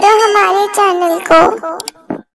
करो हमारे चैनल को।